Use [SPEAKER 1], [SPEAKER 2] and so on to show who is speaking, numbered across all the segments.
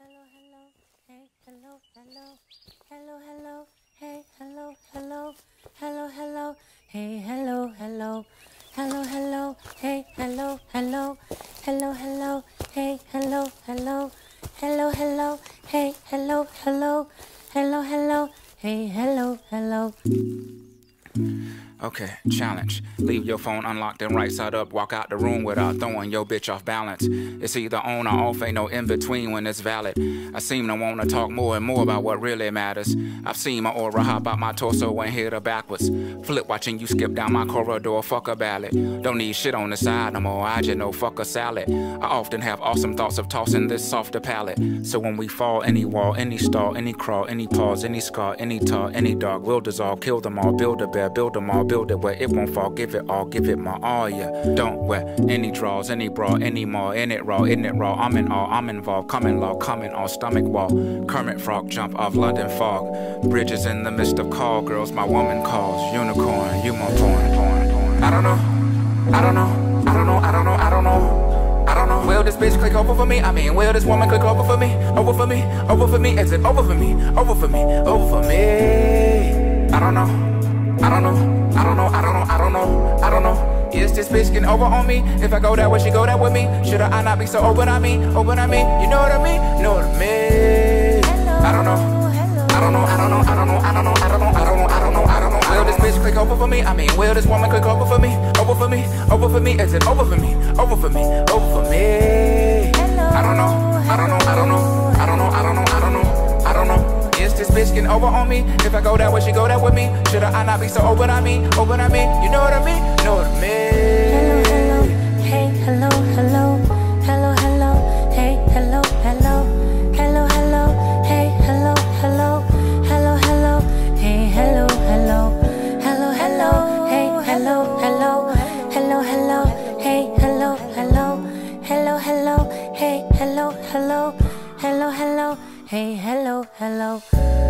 [SPEAKER 1] hello, hello, hey, hello, hello, hello, hello, hey, hello, hello, hello, hello, hey, hello, hello, hello, hello, hey, hello, hello, hello, hello, hey, hello, hello, hello, hello, hey, hello, hello, hello, hello, hey, hello, hello.
[SPEAKER 2] Okay, challenge. Leave your phone unlocked and right side up. Walk out the room without throwing your bitch off balance. It's either on or off, ain't no in between when it's valid. I seem to wanna talk more and more about what really matters. I've seen my aura hop out my torso and hit her backwards. Flip watching you skip down my corridor, fuck a ballad. Don't need shit on the side no more, I just know fuck a salad. I often have awesome thoughts of tossing this softer palate. So when we fall, any wall, any stall, any crawl, any pause, any scar, any tar, any dog, will dissolve, kill them all, build a bear, build them all build it where it won't fall. Give it all, give it my all, yeah. Don't wear any draws, any bra, any more. In it raw, in it raw. I'm in all, I'm involved. Coming law, coming all. stomach wall. Kermit frog jump off London fog. Bridges in the midst of call girls. My woman calls. Unicorn, you my porn, porn, porn. I don't know, I don't know, I don't know, I don't know, I don't know. I don't know. Will this bitch click over for me? I mean, will this woman click over for me? Over for me? Over for me? Is it over for me? Over for me? Over for me? I don't know. I don't know. I don't know, I don't know, I don't know, I don't know. Is this bitch getting over on me? If I go that way, she go that with me. Should I not be so open on me? Open on me? You know what I mean? Know what I mean? I don't know. I don't know, I don't know, I don't know, I don't know, I don't know, I don't know, I don't know, I don't know. Will this bitch click over for me? I mean, will this woman click over for me? Over for me? Over for me? Is it over for me? Over for me? Over for me? I I don't know, I don't know, I don't know, this bitch getting over on me? If I go that way, she go that with me. Should I not be so open on me? Open on me? You know what I mean? Know what I
[SPEAKER 1] mean? Hello, hello, hey, hello, hello, hello, hello, hey, hello, hello, hello, hello, hey, hello, hello, hello, hello, hey, hello, hello, hello, hello, hey, hello, hello, hello, hello, hey, hello, hello, hello, hello, hey, hello, hello, hello, hello. Hey, hello, hello.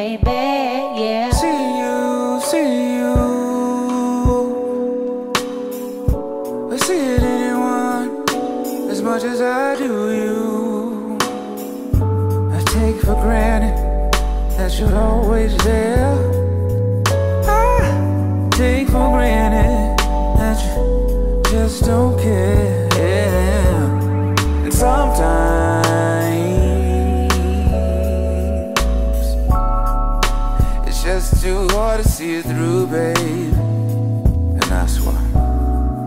[SPEAKER 1] baby. Yeah.
[SPEAKER 2] See you, see you. I see it in anyone as much as I do you. I take for granted that you're always there. I take for granted It's too hard to see it through, babe. And that's why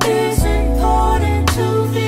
[SPEAKER 2] it's important to.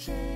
[SPEAKER 2] change.